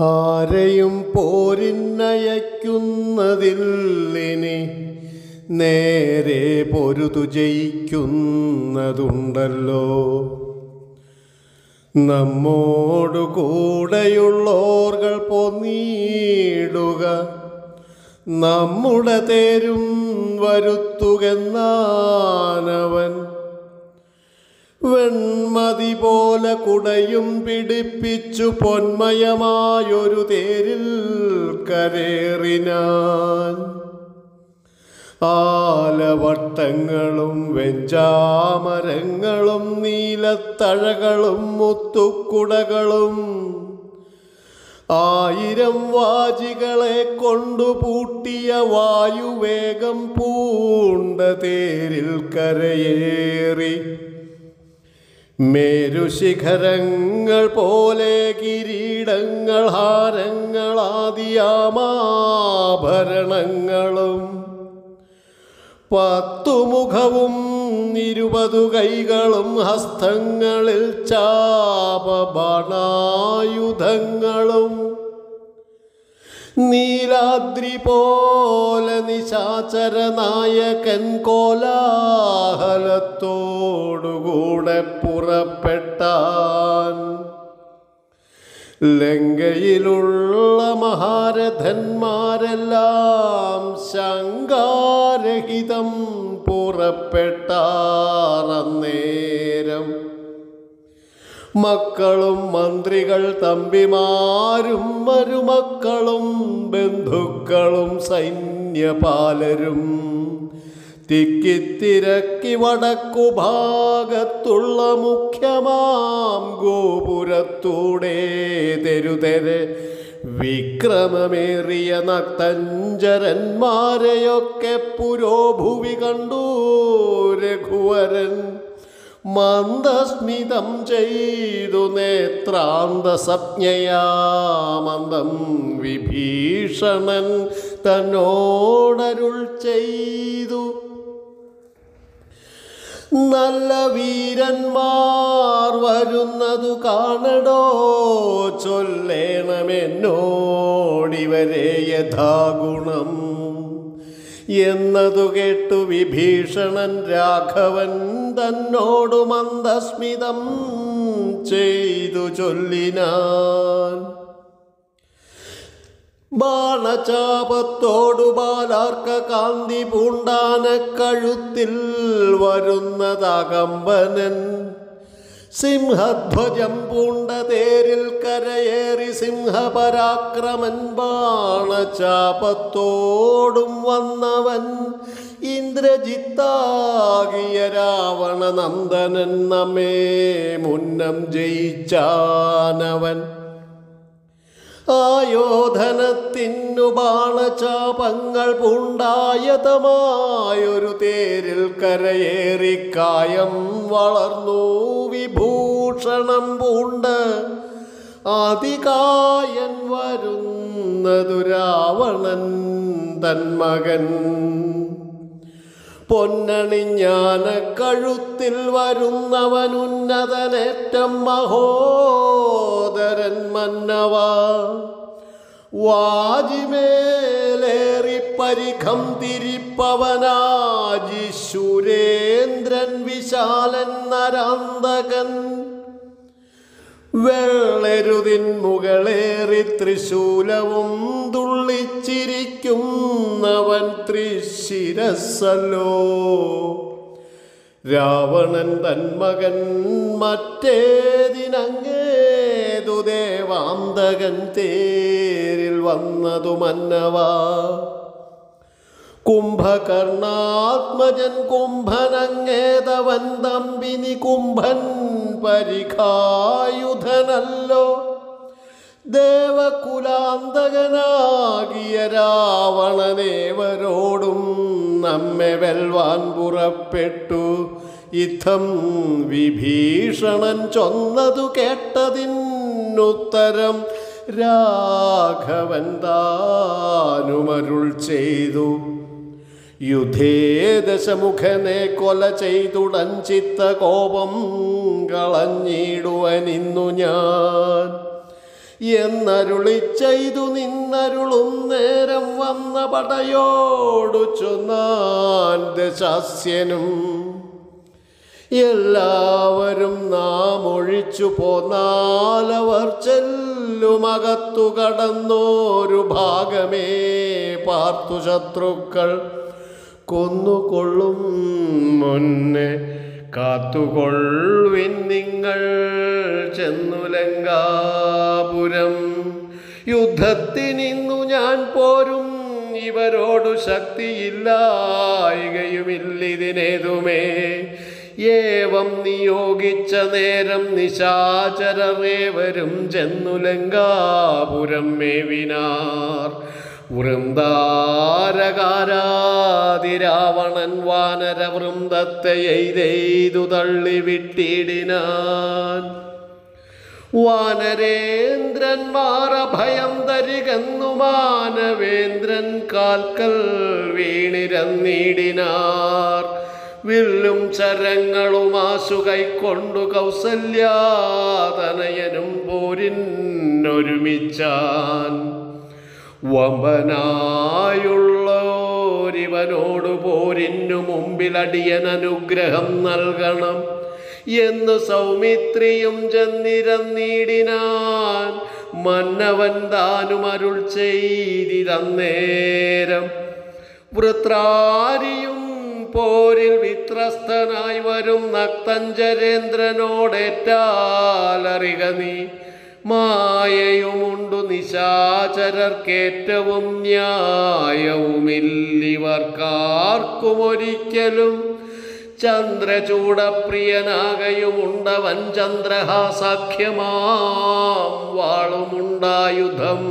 ആരെയും പോരിന്നയക്കുന്നതിൽ ഇനി നേരെ പൊരുതു ജയിക്കുന്നതുണ്ടല്ലോ. നമ്മോടു കൂടെയുള്ളോർകൾ പൊന്നീടുക നമ്മുടെ തേരും വരുത്തുകെന്നാനവൻ വെൺമതി പോലെ കുടയും പിടിപ്പിച്ചു പൊന്മയമായൊരു തേരിൽ കരേറിനാൻ. ആലവട്ടങ്ങളും വെഞ്ചാമരങ്ങളും നീലത്തഴകളും മുത്തുക്കുടകളും ആയിരം വാജികളെ കൊണ്ടു പൂട്ടിയ വായുവേഗം പൂണ്ട തേരിൽ കരയേറി മേരുശിഖരങ്ങൾ പോലെ കിരീടങ്ങൾ ഹാരങ്ങളാദിയാമാഭരണങ്ങളും. പത്തുമുഖവും ഇരുപതു കൈകളും ഹസ്തങ്ങളിൽ ചാപബാണായുധങ്ങളും നീലാദ്രി പോലെ നിശാചര നായകൻ കോലാഹലത്തോടുകൂടെ പുറപ്പെട്ടാൻ. ലങ്കയിലുള്ള മഹാരഥന്മാരെല്ലാം ശങ്കാരഹിതം പുറപ്പെട്ടാറന്നേരം മക്കളും മന്ത്രികൾ തമ്പിമാരും മരുമക്കളും ബന്ധുക്കളും സൈന്യപാലരും തിക്കിത്തിരക്കി വടക്കു ഭാഗത്തുള്ള മുഖ്യമാം ഗോപുരത്തൂടെ തെരുതെരെ വിക്രമമേറിയ നക്തഞ്ചരന്മാരെയൊക്കെ പുരോഭുവി കണ്ടു രഘുവരൻ. മന്ദസ്മിതം ചെയ്തു നേത്രാന്തസജ്ഞയാമന്ദം വിഭീഷണൻ തന്നോടരുൾ ചെയ്തു. നല്ല വീരന്മാർ വരുന്നതു കാണടോ? ചൊല്ലേണമെന്നോടിവരെ യഥാഗുണം. എന്നതു കേട്ടു വിഭീഷണൻ രാഘവൻ തന്നോടു മന്ദസ്മിതം ചെയ്തു ചൊല്ലിനാൻ. ബാണചാപത്തോടു ബാലാർക്ക കാന്തി പൂണ്ടാന കഴുത്തിൽ വരുന്നതകമ്പനൻ. സിംഹധ്വജം പൂണ്ട തേരിൽ കരയേറി സിംഹപരാക്രമൻ ബാണചാപത്തോടും വന്നവൻ ഇന്ദ്രജിത്താകിയ രാവണ നന്ദനൻ നമ്മേ മുന്നം ജയിച്ചാനവൻ. ആയോധനത്തിനു ബാണചാപങ്ങൾ പൂണ്ടായതമായൊരു തേരിൽ കരയേറി കായം വളർന്നു വിഭൂഷണം പൂണ്ട്. അതികായൻ വരുന്നതു രാവണൻ തന്മകൻ പൊന്നണിഞ്ഞാന കഴുത്തിൽ വരുന്നവൻ ഉന്നതനേറ്റം മഹോദരൻ മന്നവ. വാജിമേലേറി പരിഖം തിരിപ്പവനാജി സുരേന്ദ്രൻ വിശാലൻ നരാന്തകൻ. വെള്ളരുതിൻ മുകളേറി ത്രിശൂലവും തുള്ളിച്ചിരിക്കുന്നവൻ ത്രിശിരസല്ലോ. രാവണൻ തൻ മകൻ മറ്റേതിനങ്ങേതു ദേവാന്തകൻ തേരിൽ വന്നതു മന്നവാ കുംഭകർണാത്മജൻ കുംഭനങ്ങേതവൻ തമ്പിനി കുംഭൻ പരിഖായുധനല്ലോ. ദേവകുലാന്തകനാകിയ രാവണനേവരോടും നമ്മെ വെൽവാൻ പുറപ്പെട്ടു. ഇത്തം വിഭീഷണൻ ചൊന്നതു കേട്ടതിനുത്തരം രാഘവൻ താനുമരുൾ ചെയ്തു. യുധേദശമുഖനെ കൊല ചെയ്തുടൻ ചിത്ത കോപം കളഞ്ഞിടുവനിന്നു ഞാൻ. എന്നരുളി ചെയ്തു നിന്നരുളും നേരം വന്ന പടയോടു ചൊന്നാൻ എല്ലാവരും നാം ഒഴിച്ചു പോന്നാലവർ ചെല്ലുമകത്തു കടന്നോരു ഭാഗമേ പാർത്തു ശത്രുക്കൾ. കൊന്നുകൊള്ളും മുന്നേ കാത്തുകൊള്ളുവിൻ നിങ്ങൾ ചെന്നുലങ്കാപുരം യുദ്ധത്തിനിന്നു ഞാൻ പോരും ഇവരോടു ശക്തിയില്ലായികയുമില്ലിതിനേതുമേ ഏവം നിയോഗിച്ച നേരം നിശാചരമേവരും ചെന്നുലങ്കാപുരം മേവിനാർ. വൃന്ദാരകാരാതിരാവണൻ വാനര വൃന്ദത്തെ എയ്തെയ്തു തള്ളിവിട്ടിടിനാൻ. വാനരേന്ദ്രന്മാർ അഭയം തരികന്നു മാനവേന്ദ്രൻ കാൽക്കൽ വീണിരന്നിടിനാർ. വില്ലും ചരങ്ങളും ആശു കൈക്കൊണ്ടു കൗസല്യാതനയനും പോരിന്നൊരുമിച്ചാൻ വമ്പനായുള്ളോരിവനോട് പോരിന്നു മുമ്പിലടിയൻ അനുഗ്രഹം നൽകണം. എന്നു സൗമിത്രിയും ചെന്നിരന്നിടിനാൻ മന്നവൻ താനും അരുൾ ചെയ്തിരന്നേരം വൃത്രാരിയും പോരിൽ വിത്രസ്തനായി വരും നക്തഞ്ചരേന്ദ്രനോടേറ്റാലറിക നീ. മായയുമുണ്ടു നിശാചരർക്കേറ്റവും ന്യായവുമില്ലിവർക്കാർക്കും ഒരിക്കലും ചന്ദ്രചൂടപ്രിയനാകയുമുണ്ടവൻ ചന്ദ്രഹാസാഖ്യമാം വാളുമുണ്ടായുധം.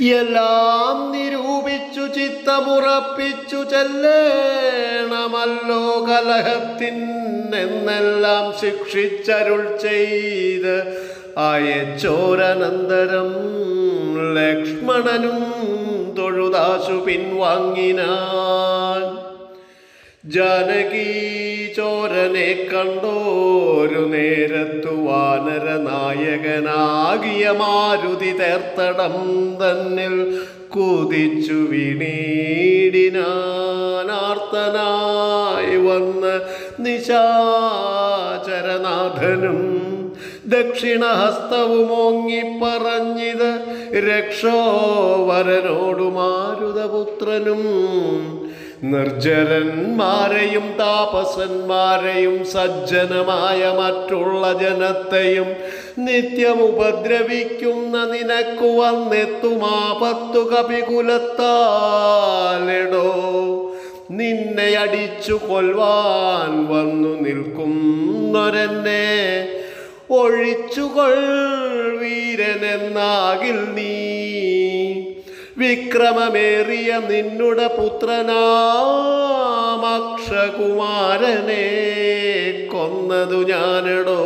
എല്ലാം നിരൂപിച്ചു ചിത്തമുറപ്പിച്ചു ചെല്ലേണമല്ലോ കലഹത്തിനെന്നെല്ലാം ശിക്ഷിച്ചരുൾ ചെയ്ത് അയച്ചോരനന്തരം ലക്ഷ്മണനും തൊഴുതാശു പിൻവാങ്ങിനാൻ. ജാനകി ചോരനെ കണ്ടോരു നേരത്തു വാനര നായകനാകിയ മാരുതി തേർത്തടം തന്നിൽ കുതിച്ചു വീണീടിനാർത്തനായി വന്ന് നിശാചരനാഥനും ദക്ഷിണഹസ്തവും ഓങ്ങിപ്പറഞ്ഞിത് രക്ഷോവരനോടു മാരുതപുത്രനും നിർജരന്മാരെയും താപസന്മാരെയും സജ്ജനമായ മറ്റുള്ള ജനത്തെയും നിത്യം ഉപദ്രവിക്കുന്ന നിനക്ക് വന്നെത്തുമാപത്തു കപികുലത്താലിടോ നിന്നെ അടിച്ചു കൊൽവാൻ വന്നു നിൽക്കുന്നൊരെന്നെ. ഒഴിച്ചുകൊൾ വീരനെന്നാകിൽ നീ. വിക്രമമേറിയ നിന്നുടെ പുത്രനാമക്ഷകുമാരനെ കൊന്നതു ഞാനെടോ.